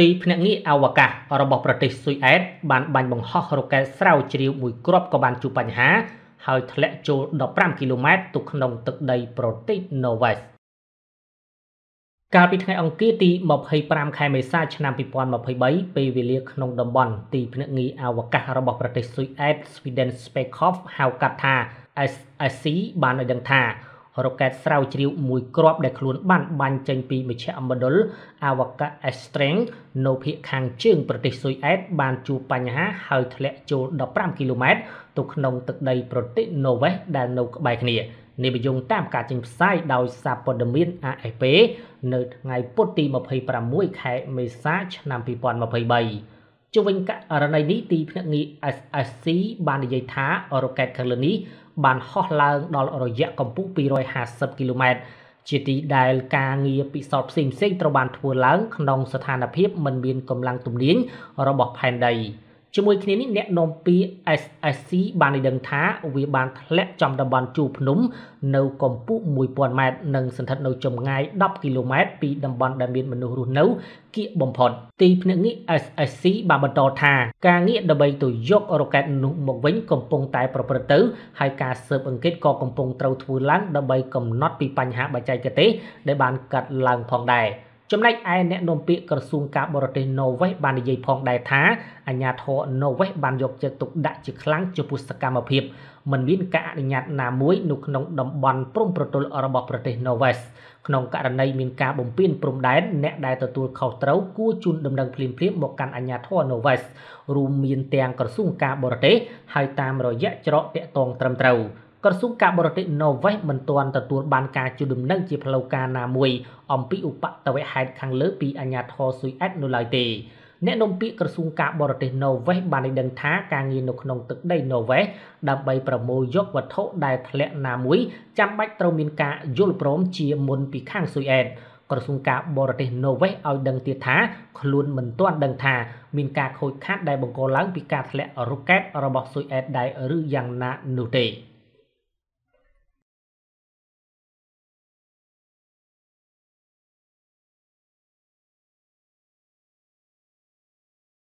ទីភ្នាក់ងារអវកាសរបស់ប្រទេសស៊ុយអែតបានបាញ់បង្ហោះរ៉ុកែតស្រាវជ្រាវមួយគ្រាប់ក៏បានជួបបញ្ហា ហើយធ្លាក់ចូល15គីឡូម៉ែត្រទៅក្នុងទឹកដីប្រទេសណូវែសកាលពីថ្ងៃអង្គារទី25ខែមេសាឆ្នាំ2023ពេលវេលាក្នុងតំបន់ទីភ្នាក់ងារអវកាសរបស់ប្រទេសស៊ុយអែត Sweden Space Corps ហៅកាត់ថា SSC បានឲ្យដឹងថា រ៉ុកែតស្រាវជ្រាវមួយគ្រាប់ដែលខ្លួនបានបាញ់ចេញពីមជ្ឈមណ្ឌលអវកាស Estreng នៅភាគខាងជើងប្រទេសស៊ុយអែតបានជួបបញ្ហាហើយធ្លាក់ចូល15គីឡូម៉ែត្រទៅក្នុងទឹកដីប្រទេសណូវេសដែលនៅក្បែរគ្នានេះបញ្យងតាមការចេញផ្សាយដោយសារព័ត៌មាន AFP នៅថ្ងៃពុធទី26ខែមេសាឆ្នាំ2023 ជុំវិញករណីនេះទីភ្នាក់ងារ SSC បាននិយាយថារ៉ុកែតខាងលើនេះបានហោះឡើងដល់រយៈកម្ពស់250គីឡូម៉ែត្រជាទីដែលការងារពិសោធន៍ផ្សេងៗត្រូវបានធ្វើឡើងក្នុងស្ថានភាពមិនមានកម្លាំងទំនាញរបស់ផែនដី ជាមួយគ្នានេះអ្នកនាំពាក្យ SSC បានឲ្យដឹងថាវាបានធ្លាក់ចំតំបន់ជួរភ្នំនៅកម្ពស់1000ម៉ែត្រនិងសន្ធិដ្ឋនៅចម្ងាយ10គីឡូម៉ែត្រពីតំបន់ដែលមានមនុស្សរស់នៅគៀកបំផុតទីភ្នាក់ងារ SSC បានបន្តថាការងារដើម្បីទៅយករ៉ុកែតនោះមកវិញកំពុងតែប្រព្រឹត្តទៅហើយការស៊ើបអង្កេតក៏កំពុងត្រូវធ្វើឡើងដើម្បីកំណត់ពីបញ្ហាបច្ចេកទេសដែលបានកាត់ឡើងផងដែរ ចំណែកឯអ្នកនាំពាក្យក្រសួងការបរទេសណូវេសបាននិយាយផងដែរថាអាញាធរណូវេសបានយកចិត្តទុកដាក់ជាខ្លាំងចំពោះសកម្មភាពមិនមានការអនុញ្ញាតណាមួយនៅក្នុងតំបន់ព្រំប្រទល់របស់ប្រទេសណូវេសក្នុងករណីមានការបំពានព្រំដែនអ្នកដែលទទួលខុសត្រូវគួរជូនដំណឹងភ្លាមៗមកកាន់អាជ្ញាធរណូវេសរួមមានទាំងក្រសួងការបរទេសហើយតាមរយៈច្រកតាក់ទងត្រឹមត្រូវ ក្រសួងការបរទេសណូវេសមិនទាន់ទទួលបានការជូនដំណឹងជាផ្លូវការណាមួយអំពីឧបតវហេតុខាងលើពីអាជ្ញាធរស៊ុយអែតនៅឡើយទេអ្នកនាំពាក្យក្រសួងការបរទេសណូវេសបានឲ្យដឹងថាការងារនៅក្នុងទឹកដីណូវេសដើម្បីប្រមូលយកវត្ថុដែលធ្លាក់ណាមួយចាំបាច់ត្រូវមានការយល់ព្រមជាមុនពីខាងស៊ុយអែតក្រសួងការបរទេសណូវេសឲ្យដឹងទៀតថាខ្លួនមិនទាន់ដឹងថាមានការខូចខាតដែលបង្កឡើងពីការធ្លាក់រ៉ុកែតរបស់ស៊ុយអែតដែរឬយ៉ាងណានោះទេ។